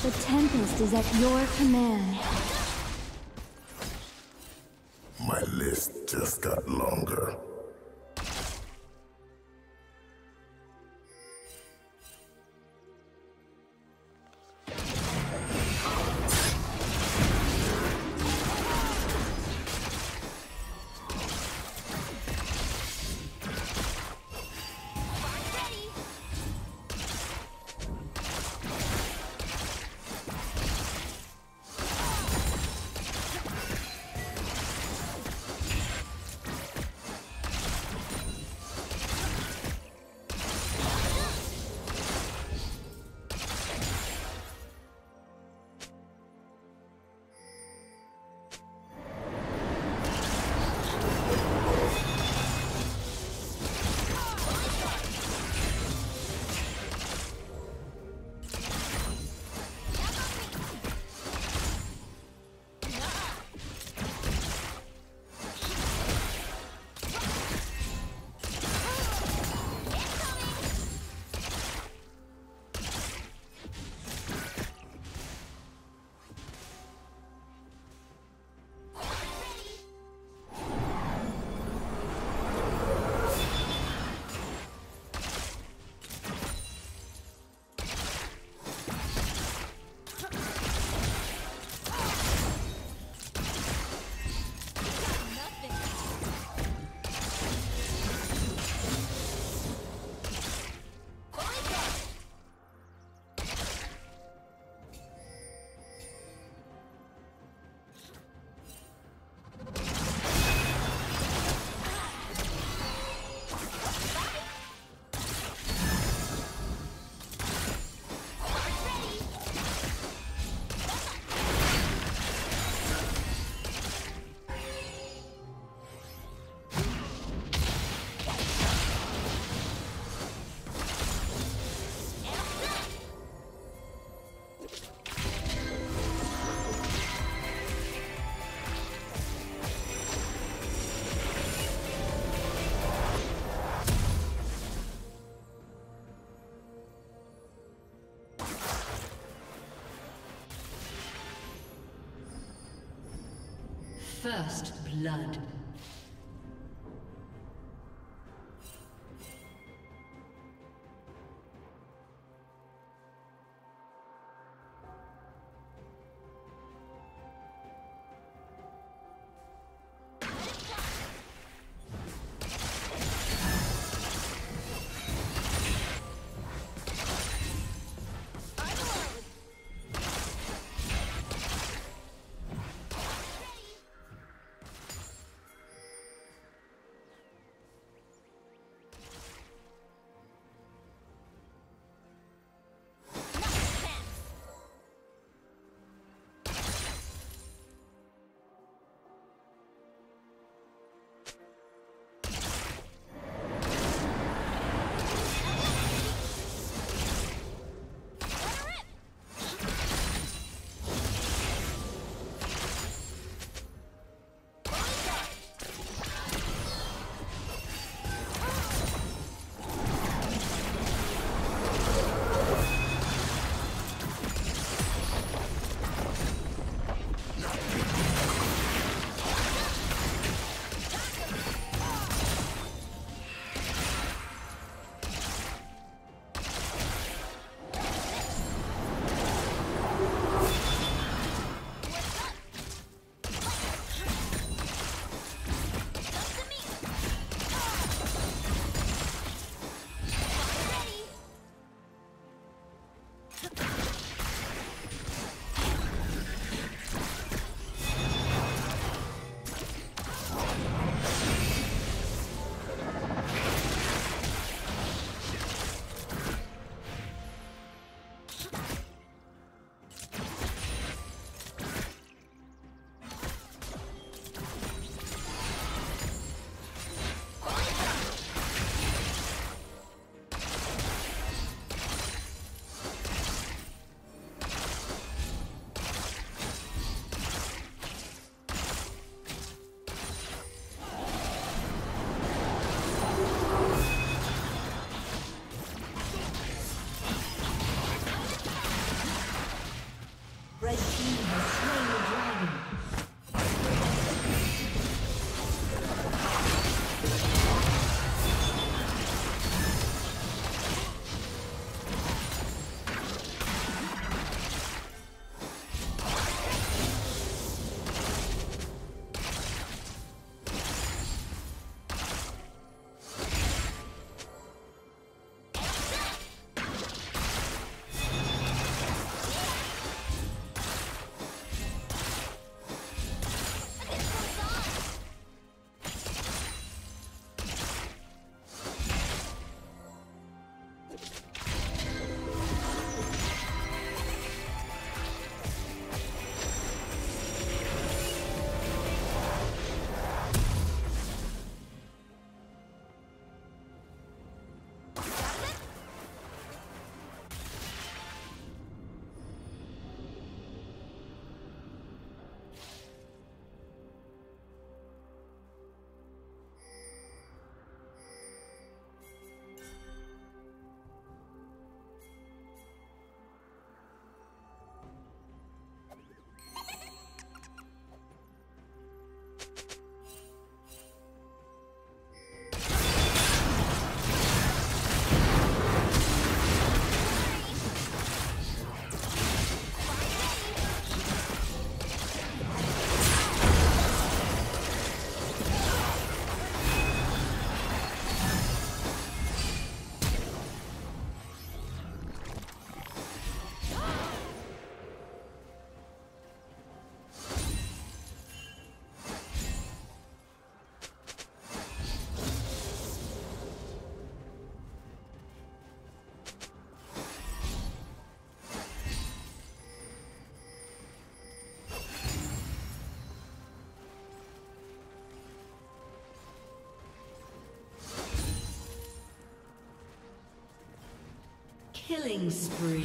The Tempest is at your command. My list just got longer. First blood. Killing spree.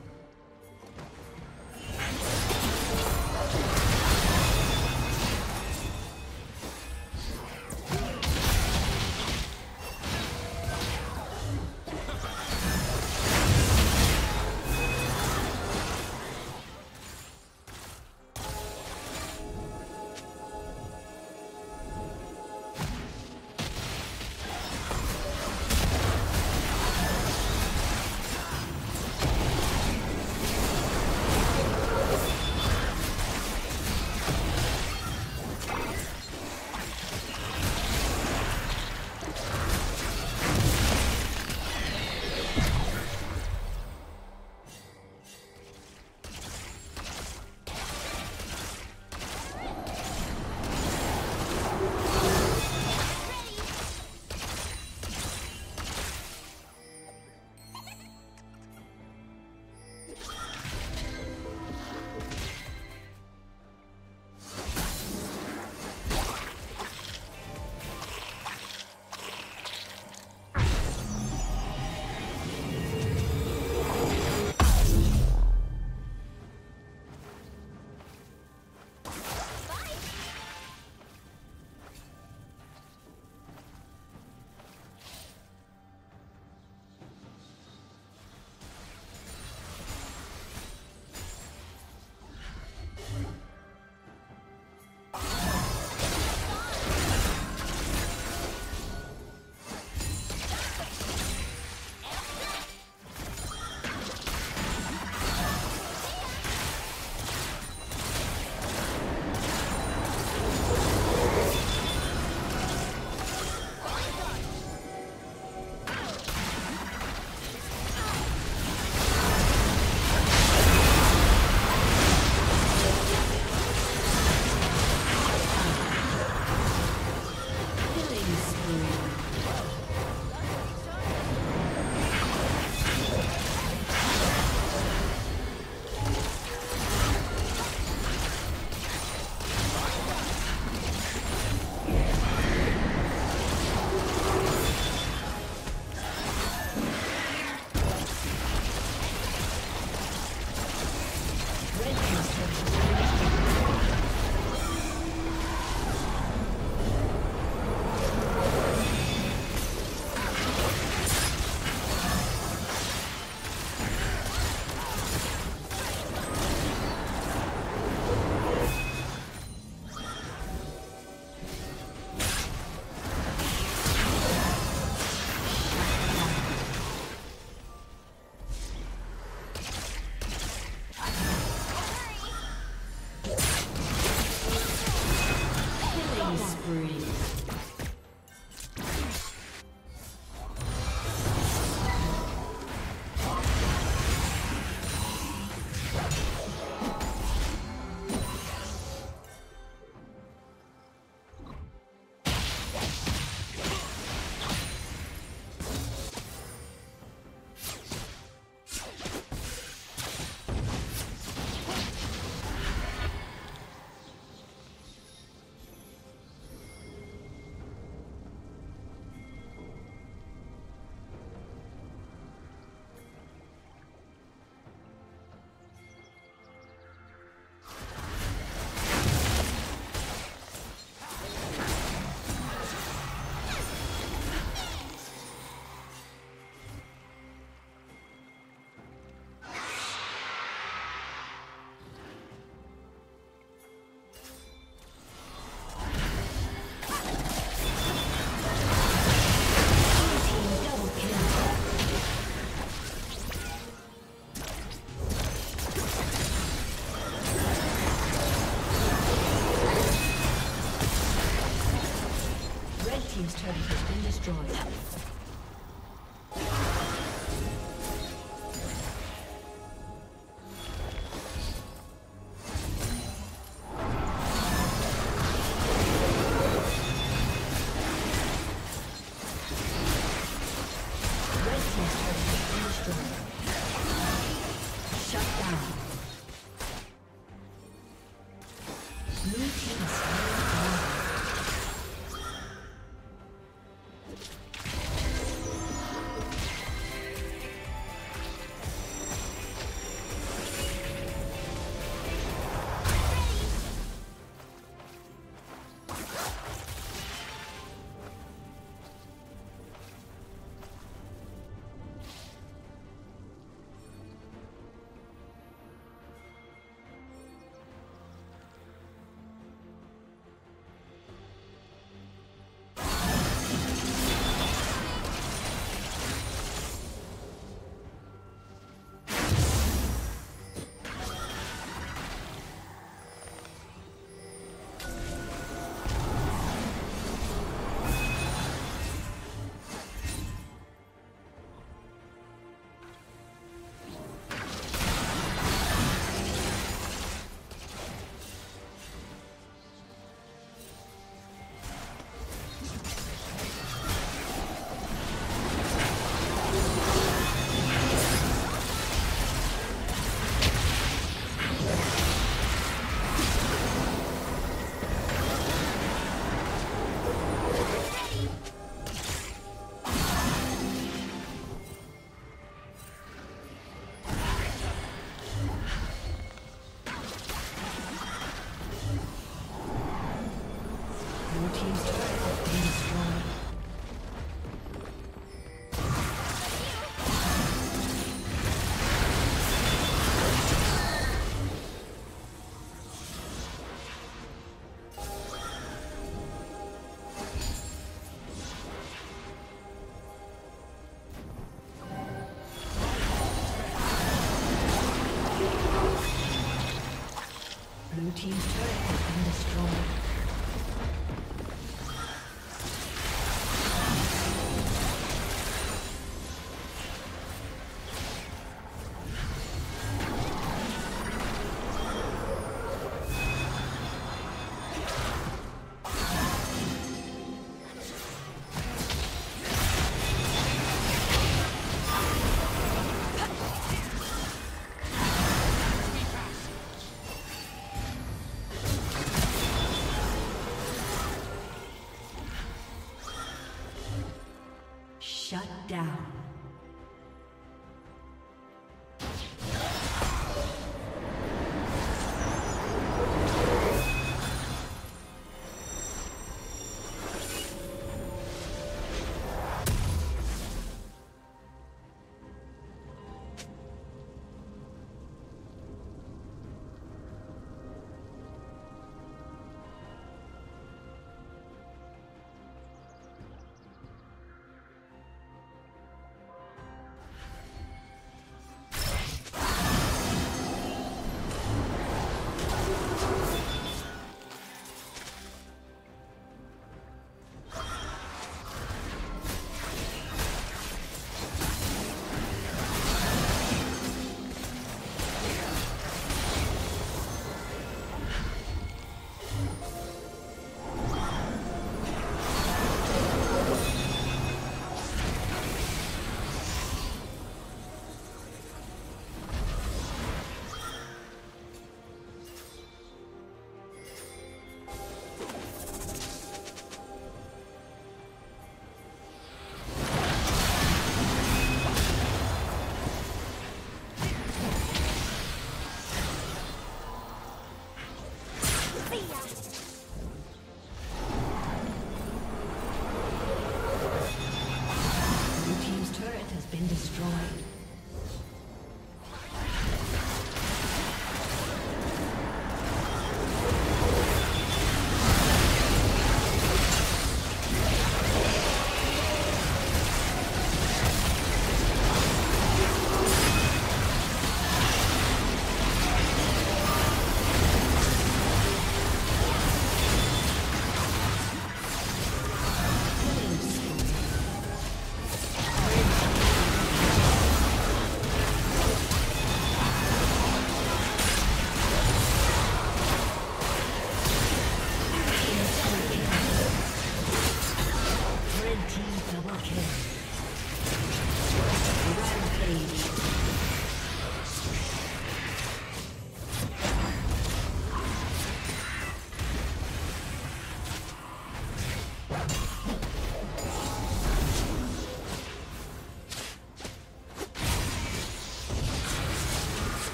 Down.